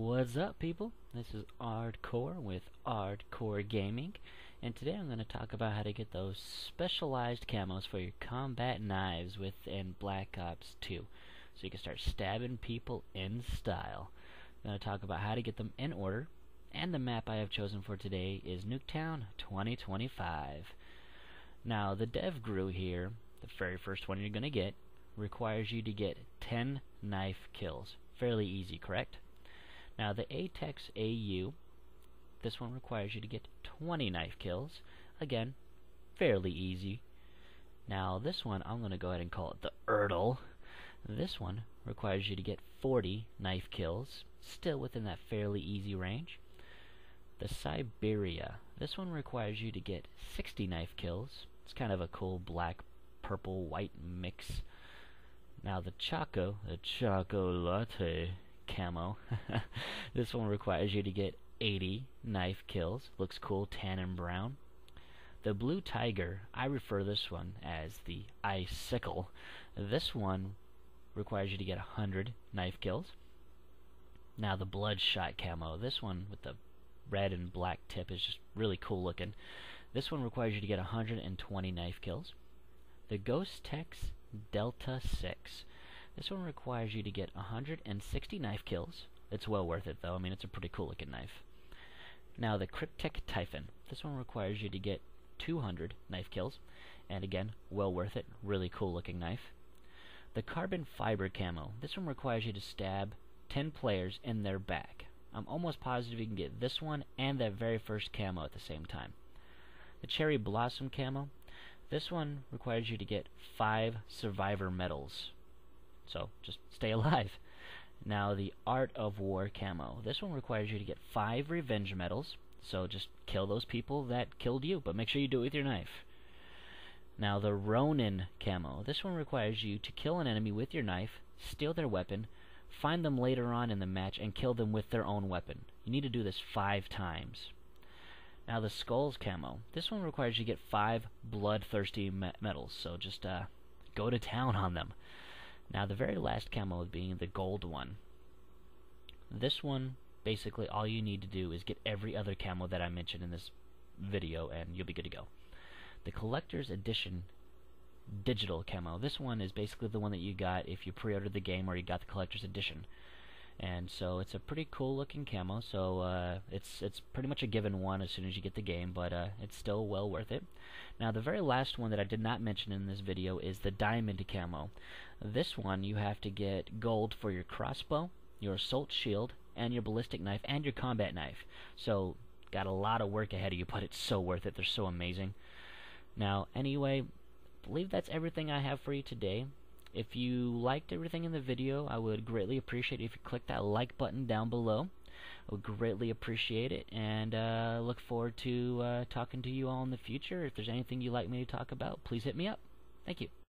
What's up, people? This is Ardcore with Ardcore Gaming, and today I'm going to talk about how to get those specialized camos for your combat knives within Black Ops 2, so you can start stabbing people in style. I'm going to talk about how to get them in order, and the map I have chosen for today is Nuketown 2025. Now, the DEVGRU here, the very first one you're going to get, requires you to get 10 knife kills. Fairly easy, correct? Now the A-TACS AU, this one requires you to get 20 knife kills. Again, fairly easy. Now this one, I'm going to go ahead and call it the Erdl. This one requires you to get 40 knife kills, still within that fairly easy range. The Siberia, this one requires you to get 60 knife kills. It's kind of a cool black, purple, white mix. Now the Chaco, the Choco Latte, camo. this one requires you to get 80 knife kills. Looks cool, tan and brown. The Blue Tiger, I refer this one as the Icicle. This one requires you to get 100 knife kills. Now the Bloodshot camo, this one with the red and black tip is just really cool looking. This one requires you to get 120 knife kills. The Ghostex Delta 6. This one requires you to get 160 knife kills. It's well worth it though, I mean it's a pretty cool looking knife. Now the Kryptek Typhon. This one requires you to get 200 knife kills. And again, well worth it. Really cool looking knife. The Carbon Fiber Camo. This one requires you to stab 10 players in their back. I'm almost positive you can get this one and that very first camo at the same time. The Cherry Blossom Camo. This one requires you to get 5 Survivor medals. So just stay alive. Now the Art of War camo. This one requires you to get five revenge medals. So just kill those people that killed you, but make sure you do it with your knife. Now the Ronin camo. This one requires you to kill an enemy with your knife, steal their weapon, find them later on in the match, and kill them with their own weapon. You need to do this five times. Now the Skulls camo. This one requires you to get five bloodthirsty me medals, so just uh, go to town on them. Now the very last camo being the gold one. This one, basically all you need to do is get every other camo that I mentioned in this video and you'll be good to go. The collector's edition digital camo. This one is basically the one that you got if you pre-ordered the game or you got the collector's edition and so it's a pretty cool looking camo. So uh, it's it's pretty much a given one as soon as you get the game but uh, it's still well worth it. Now the very last one that I did not mention in this video is the diamond camo. This one you have to get gold for your crossbow your assault shield and your ballistic knife and your combat knife. So got a lot of work ahead of you but it's so worth it. They're so amazing. Now anyway I believe that's everything I have for you today if you liked everything in the video, I would greatly appreciate it if you click that like button down below. I would greatly appreciate it, and uh, look forward to uh, talking to you all in the future. If there's anything you'd like me to talk about, please hit me up. Thank you.